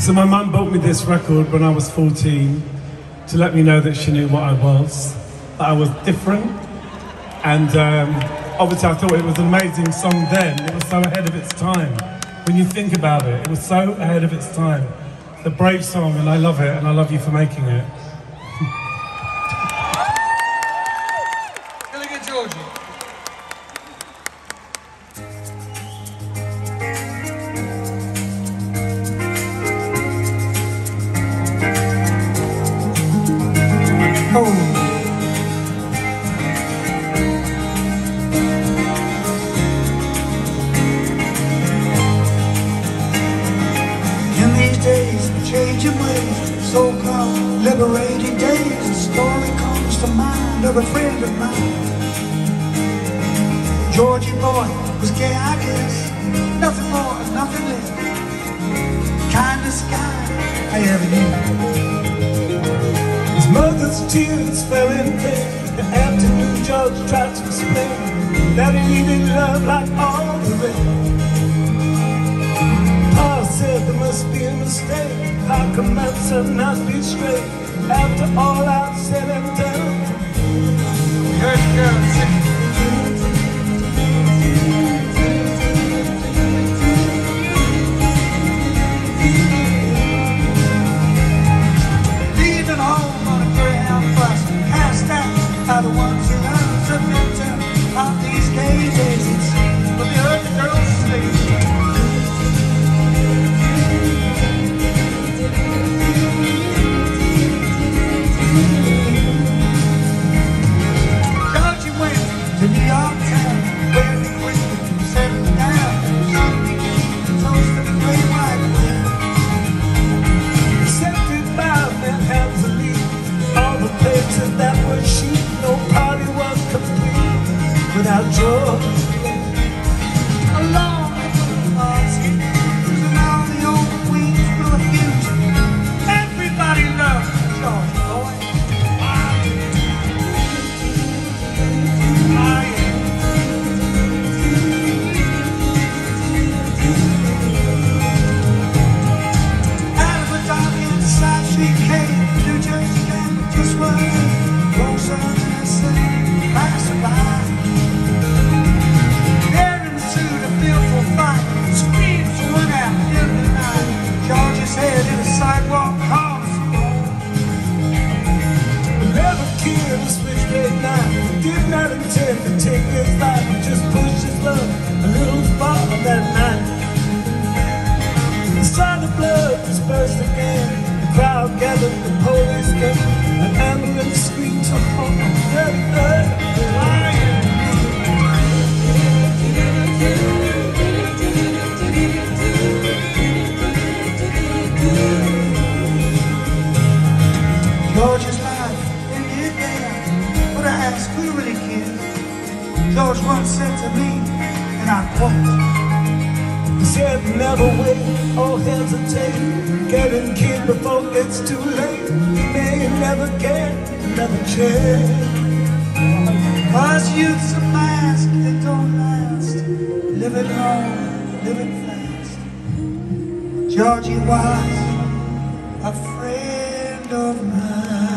So my mum bought me this record when I was 14 to let me know that she knew what I was, that I was different. And um, obviously I thought it was an amazing song then. It was so ahead of its time. When you think about it, it was so ahead of its time. A brave song and I love it and I love you for making it. Gonna get Georgie. Ways, so-called liberating days, a story comes to mind of a friend of mine. Georgie boy was gay, I guess, nothing more, nothing less. Kindest guy I ever knew. His mother's tears fell in vain. The afternoon George tried to explain that he needed love like all the rest. Pa said there must be a mistake. Come my son not be straight? After all I've said and done, Good girl. That were shoot, no was complete without George. Sidewalk caused Never killed a switchblade knife. Did not intend to take his life. Just pushed his love a little far that night. The sign of blood dispersed again. The crowd gathered, the police came. An ambulance screamed to. Death, said to me, and I quote, He said never wait or hesitate. Get in kid before it's too late. You may never get another chance. Cause youth's a mask that don't last. Living long, living fast. Georgie was a friend of mine.